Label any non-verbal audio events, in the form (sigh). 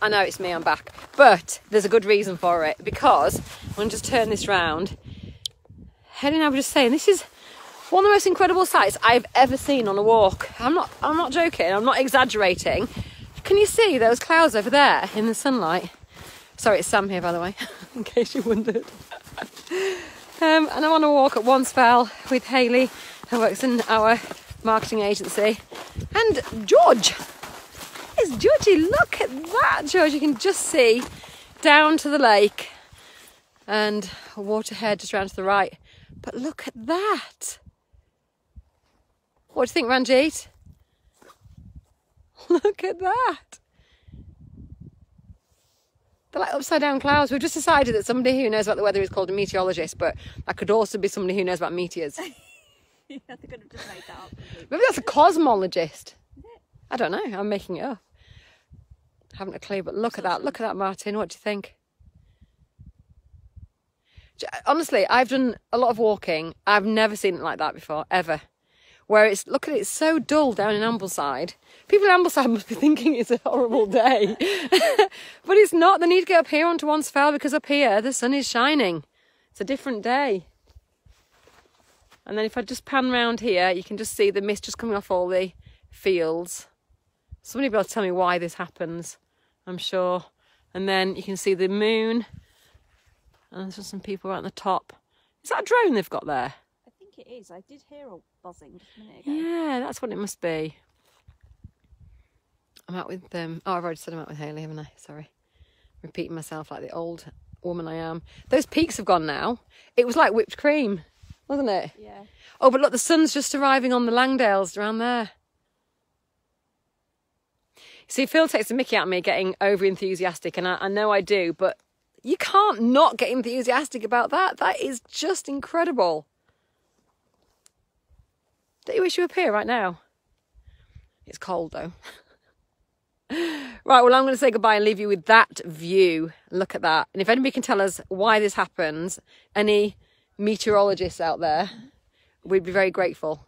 I know it's me, I'm back. But there's a good reason for it because I'm going to just turn this round. Henry and I were just saying, this is one of the most incredible sights I've ever seen on a walk. I'm not, I'm not joking, I'm not exaggerating. Can you see those clouds over there in the sunlight? Sorry, it's Sam here, by the way, (laughs) in case you wondered. Um, and I'm on a walk at Wansfell with Hayley, who works in our marketing agency, and George. It's Georgie. Look at that, George. You can just see down to the lake and a waterhead just round to the right. But look at that. What do you think, Ranjit? (laughs) Look at that. They're like upside down clouds. We've just decided that somebody who knows about the weather is called a meteorologist, but that could also be somebody who knows about meteors. yeah, they could have just made that up. Maybe that's a cosmologist. I don't know. I'm making it up. Haven't a clue, but look at that. Look at that, Martin. What do you think? Honestly, I've done a lot of walking. I've never seen it like that before, ever. Where it's, look at it, it's so dull down in Ambleside. People in Ambleside (laughs) must be thinking it's a horrible day. (laughs) but it's not. They need to get up here onto Wansfell because up here the sun is shining. It's a different day. And then if I just pan round here, you can just see the mist just coming off all the fields. Somebody will be able to tell me why this happens, I'm sure. And then you can see the moon. And there's just some people right on the top. Is that a drone they've got there? I think it is. I did hear a buzzing just a minute ago. Yeah, that's what it must be. I'm out with them. Oh, I've already said I'm out with Hayley, haven't I? Sorry. Repeating myself like the old woman I am. Those peaks have gone now. It was like whipped cream, wasn't it? Yeah. Oh, but look, the sun's just arriving on the Langdales around there. See, Phil takes a mickey at me getting over enthusiastic, and I, I know I do, but you can't not get enthusiastic about that. That is just incredible. Don't you wish you were here right now? It's cold though. (laughs) right, well, I'm going to say goodbye and leave you with that view. Look at that. And if anybody can tell us why this happens, any meteorologists out there, we'd be very grateful.